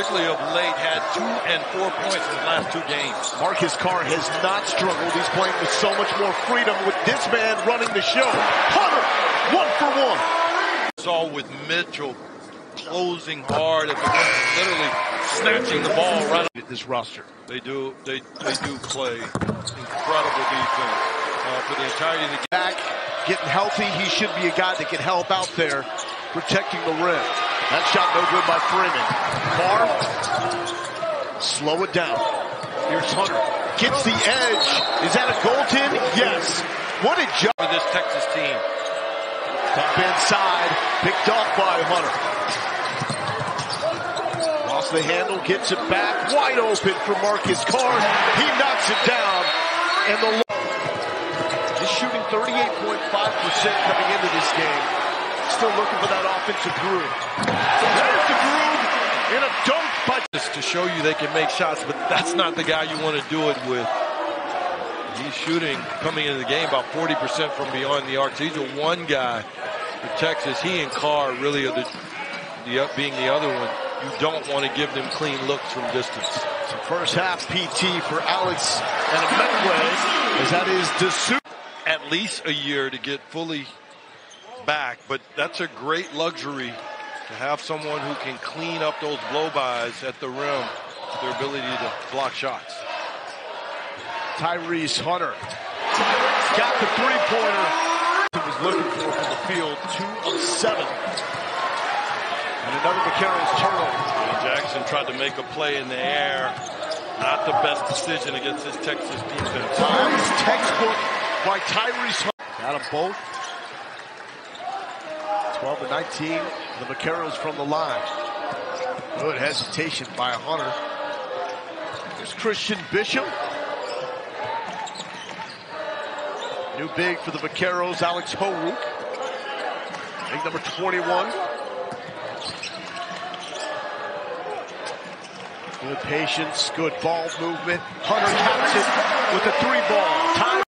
particularly of late, had two and four points in the last two games. Marcus Carr has not struggled. He's playing with so much more freedom with this man running the show. Hunter, one for one. Saw with Mitchell closing hard at the rim, literally snatching the ball right at this roster. They do, they, they do play incredible defense uh, for the entirety of the game. Back, getting healthy. He should be a guy that can help out there, protecting the rim. That shot no good by Freeman. Carr, slow it down. Here's Hunter. Gets the edge. Is that a goaltend? Yes. What a job for this Texas team. Up inside, picked off by Hunter. Lost the handle, gets it back, wide open for Marcus Carr. He knocks it down, and the just shooting 38.5% coming into this game. Still looking for that offensive groove. There's the groove in a dunk by just to show you they can make shots, but that's not the guy you want to do it with. He's shooting coming into the game about 40% from beyond the arc. He's a one guy for Texas. He and Carr really are the, the uh, being the other one. You don't want to give them clean looks from distance. So first half PT for Alex and Medway as that is Disu. At least a year to get fully back, but that's a great luxury to have someone who can clean up those blow-bys at the rim, their ability to block shots. Tyrese Hunter got the three-pointer. He was looking for from the field, two of seven. And another Vaqueros turnover. And Jackson tried to make a play in the air. Not the best decision against this Texas defense. That textbook by Tyrese Hunter. Got them both. 12 to 19. The Vaqueros from the line. Good hesitation by Hunter. There's Christian Bishop. New big for the Vaqueros, Alex Horuk. Big number 21. Good patience, good ball movement. Hunter caps it with a three ball. Time